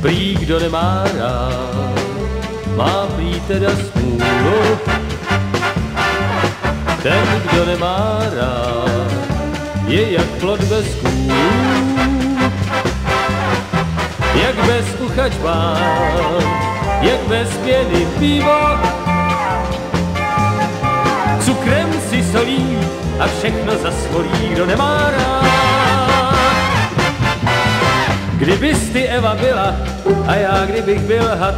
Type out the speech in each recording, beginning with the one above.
Prý, kdo nemá rád, má prý teda smůlu. Ten, kdo nemá rád, je jak plod bez kůl. Jak bez ucha jak bez pěny pivo. Cukrem si solí a všechno zasvolí, kdo nemá rád. Kdybys ty Eva byla a já kdybych byl had,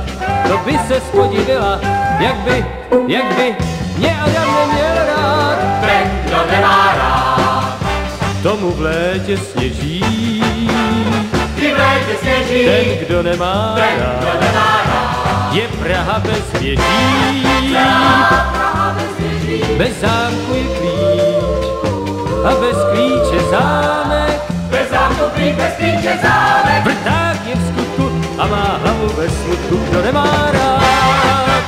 to by se spodivila, jak by, jak by mě Adam neměl rád. Ten, kdo nemá rád, tomu v létě sněží. Kdy v létě sněží, ten, kdo nemá ten, kdo nemá rád, je Praha bez věží. Bez zámku je klíč a bez klíče zámek. Bez zámku klíč, bez klíče zámek. Vrták je v skutku a má hlavu ve smutku, kdo nemá rád.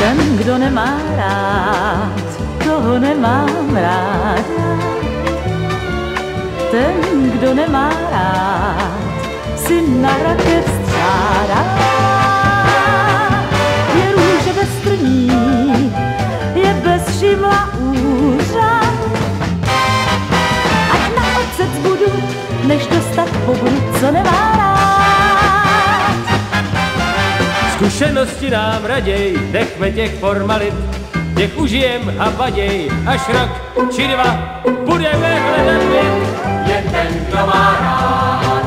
Ten, kdo nemá rád, toho nemám rád. Ten, kdo nemá rád, si na rakev než dostat pobudu, co nemá rád. Zkušenosti nám raděj, nechme těch formalit, těch užijem a vaděj, až rok či dva budeme hledat byt. Je ten, kdo má rád,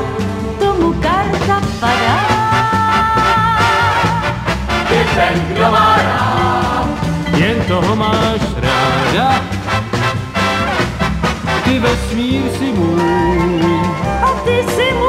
tomu karta padá. je ten, kdo má rád, Jen toho máš ty vesmír si můj. A ty si můj.